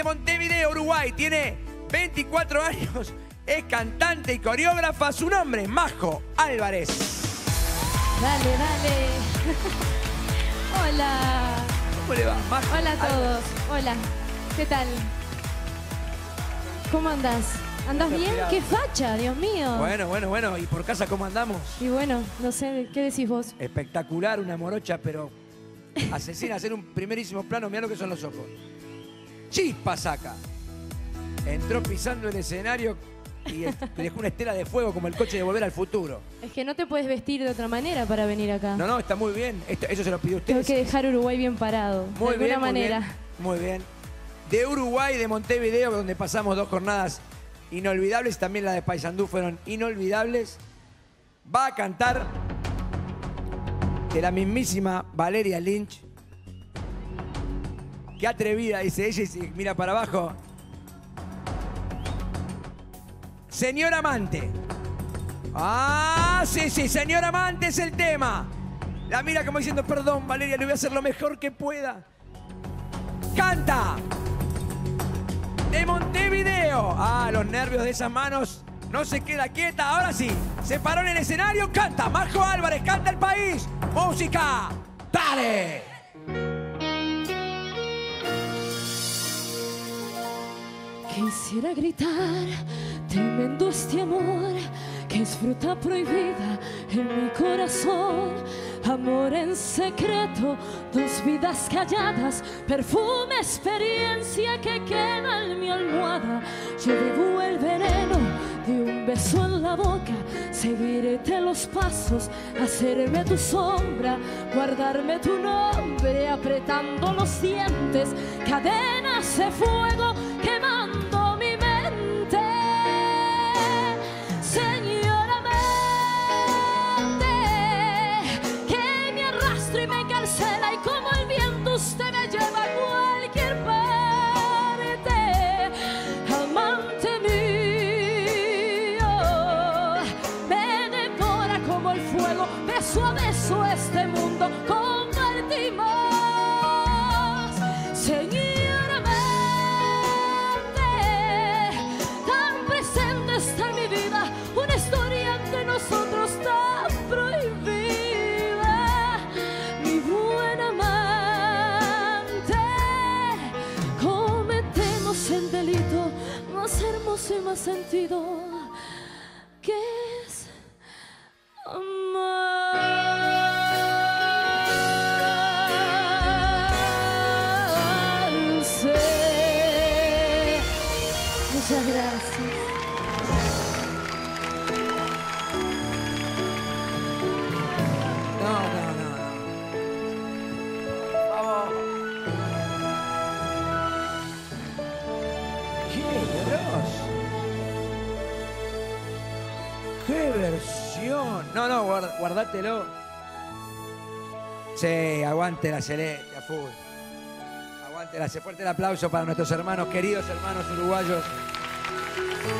de Montevideo, Uruguay. Tiene 24 años, es cantante y coreógrafa. Su nombre, Majo Álvarez. Dale, dale. Hola. ¿Cómo le va, Majo? Hola a Álvarez? todos. Hola. ¿Qué tal? ¿Cómo andás? ¿Andás bien? ¡Qué facha, Dios mío! Bueno, bueno, bueno. ¿Y por casa cómo andamos? Y bueno, no sé, ¿qué decís vos? Espectacular, una morocha, pero asesina, hacer un primerísimo plano, mirá lo que son los ojos. Chispa saca. Entró pisando el escenario y es- dejó una estela de fuego como el coche de Volver al Futuro. Es que no te puedes vestir de otra manera para venir acá. No, no, está muy bien. Esto- eso se lo pidió usted. Tengo que dejar Uruguay bien parado. Muy de alguna muy manera. bien, Muy bien. De Uruguay, de Montevideo, donde pasamos dos jornadas inolvidables, también la de Paysandú fueron inolvidables. Va a cantar de la mismísima Valeria Lynch. Qué atrevida, dice ella, y mira para abajo. Señor amante. Ah, sí, sí, señor amante es el tema. La mira como diciendo, perdón, Valeria, le voy a hacer lo mejor que pueda. Canta. De Montevideo. Ah, los nervios de esas manos. No se queda quieta. Ahora sí. Se paró en el escenario. Canta. Majo Álvarez. Canta el país. Música. Dale. Quisiera gritar, tremendo este amor, que es fruta prohibida en mi corazón. Amor en secreto, dos vidas calladas, perfume, experiencia que queda en mi almohada. Yo bebo el veneno de un beso en la boca, seguirte los pasos, hacerme tu sombra, guardarme tu nombre, apretando los dientes, cadenas de fuego beso a beso este mundo compartimos. Señora amante, tan presente está mi vida una historia entre nosotros tan prohibida. Mi buena amante, cometemos el delito más hermoso y más sentido que es amarse. Muchas gracias. ¡Qué versión! No, no, guard- guardátelo. Sí, aguante la celeste, a full. Celeste. Fuerte el aplauso para nuestros hermanos, queridos hermanos uruguayos,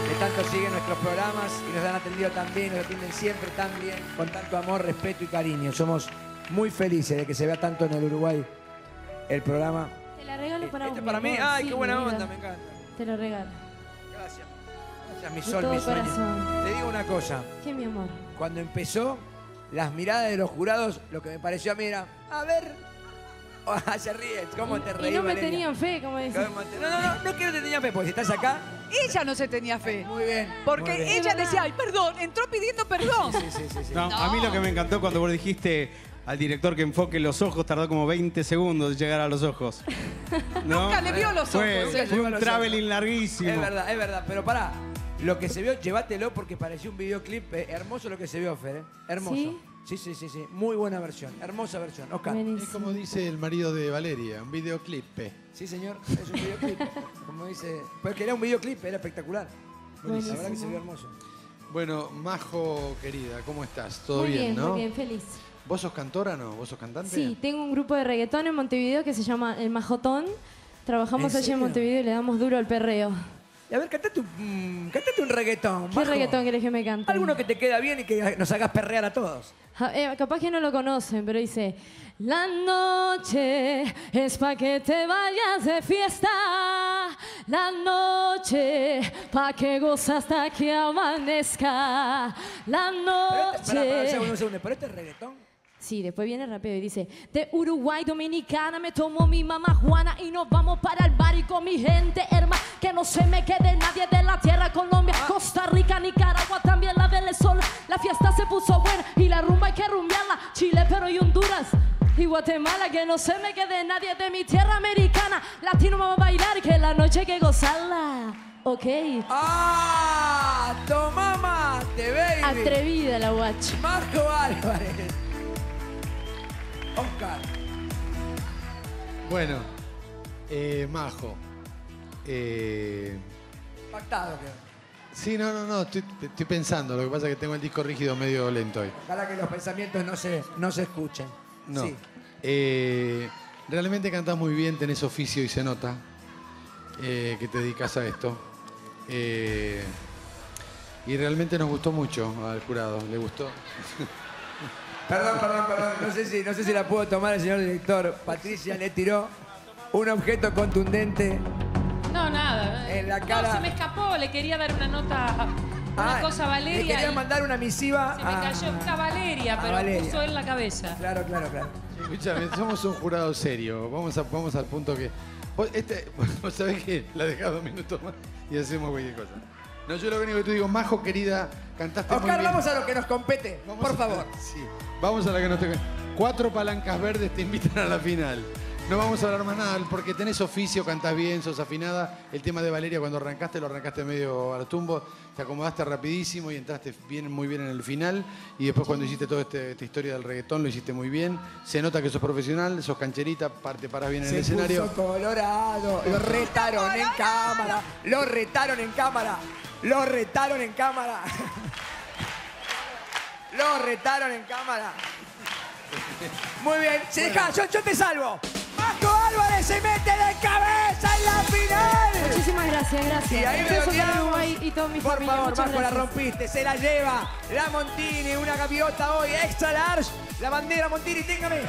que tanto siguen nuestros programas y nos han atendido tan bien, nos atienden siempre tan bien, con tanto amor, respeto y cariño. Somos muy felices de que se vea tanto en el Uruguay el programa. Te la regalo para Este vos. para mí, ay, Sí, qué buena onda, me encanta. Te lo regalo. Gracias. Gracias, mi De sol, todo mi sueño. corazón. Te digo una cosa, ¿Qué, mi amor? cuando empezó, las miradas de los jurados, lo que me pareció a mí era, a ver, se ríe, ¿cómo te Y reí, no me Valeria? tenían fe, como decís. ¿Cómo te- No, no, no, no quiero que te tenía fe, porque si estás acá, Ella no se tenía fe. muy bien. Porque muy bien. ella Es decía, ay, perdón, entró pidiendo perdón. Sí, sí, sí, sí. No, A mí lo que me encantó cuando vos dijiste al director que enfoque los ojos, tardó como 20 segundos de llegar a los ojos. ¿No? Nunca le vio los Fue, ojos. Fue un traveling larguísimo. Es verdad, es verdad, pero pará. Lo que se vio, llévatelo porque pareció un videoclip eh, hermoso lo que se vio, Fer, ¿eh? Hermoso. ¿Sí? Sí, sí, sí, sí. Muy buena versión, hermosa versión. Oscar. Buenísimo. Es como dice el marido de Valeria, un videoclip. Sí, señor, es un videoclip. Como dice. Pues que era un videoclip, era espectacular. La verdad que se Buenísimo. vio hermoso. Bueno, Majo, querida, ¿cómo estás? ¿Todo muy bien, bien, no? muy bien, feliz. ¿Vos sos cantora, no? ¿Vos sos cantante? Sí, tengo un grupo de reggaetón en Montevideo que se llama El Majotón. Trabajamos ¿En allí en? Montevideo y le damos duro al perreo. Y a ver, cantate un, mm, cantate un reggaetón. ¿Qué Majo. reggaetón querés que me cante? Alguno que te queda bien y que nos hagas perrear a todos. Ja- eh, capaz que no lo conocen, pero dice: La noche es pa' que te vayas de fiesta. la noche, pa' que goza hasta que amanezca. La Pero este- pará, pará, un noche. segundo, un segundo. ¿Pero este es reggaetón? Sí, después viene rapeo y dice, de Uruguay, Dominicana, me tomo mi mamá Juana y nos vamos para el bar y con mi gente, hermana, que no se me quede nadie de la tierra, Colombia, Costa Rica, Nicaragua, también la Venezuela. La fiesta se puso buena y la rumba hay que rumbearla, Chile, Perú y Honduras. Y Guatemala, que no se me quede nadie de mi tierra americana. Latino vamos a bailar, que la noche hay que gozarla. Ok. ¡Ah! ¡Toma mate, baby! Atrevida la guacha. Marco Álvarez. Oscar. Bueno, eh, Majo. Eh, Pactado, sí, no, no, no, estoy, estoy pensando. Lo que pasa es que tengo el disco rígido medio lento hoy. Ojalá que los pensamientos no se, no se escuchen. No. Sí. Eh, realmente cantás muy bien, tenés oficio y se nota eh, que te dedicas a esto. Eh, y realmente nos gustó mucho al jurado, le gustó. Perdón, perdón, perdón. No sé, si, no sé si la puedo tomar el señor director. Patricia le tiró un objeto contundente. No, nada. En la cara. No, se me escapó. Le quería dar una nota, una Ah, cosa a Le Valeria. quería mandar una misiva se me a- cayó una Valeria, a pero Valeria. puso él la cabeza. Claro, claro, claro. Escúchame, somos un jurado serio. Vamos, a, vamos al punto que. Vos, este, vos sabés que la dejás dos minutos más y hacemos cualquier cosa. No, yo lo único que te digo, Majo, querida, cantaste muy Oscar, bien. vamos a lo que nos compete, Vamos por a- favor. Sí, vamos a la que nos toca. Cuatro palancas verdes te invitan a la final. No vamos a hablar más nada, porque tenés oficio, cantás bien, sos afinada. El tema de Valeria, cuando arrancaste, lo arrancaste medio al tumbo, te acomodaste rapidísimo y entraste bien, muy bien en el final. Y después cuando hiciste toda este- esta historia del reggaetón, lo hiciste muy bien. Se nota que sos profesional, sos cancherita, parte parás bien en el escenario. puso colorado. Lo retaron en cámara. Lo retaron en cámara. Lo retaron en cámara. Lo retaron en cámara. Muy bien. Se deja, yo, yo te salvo. Marco Álvarez se mete de cabeza en la final. Muchísimas gracias, gracias. Y ahí me lo y toda mi Por familia. favor, Marco, la rompiste. Se la lleva la Montini, una gaviota hoy extra large. La bandera Montini, téngame.